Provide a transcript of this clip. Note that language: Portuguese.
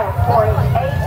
now, point eight.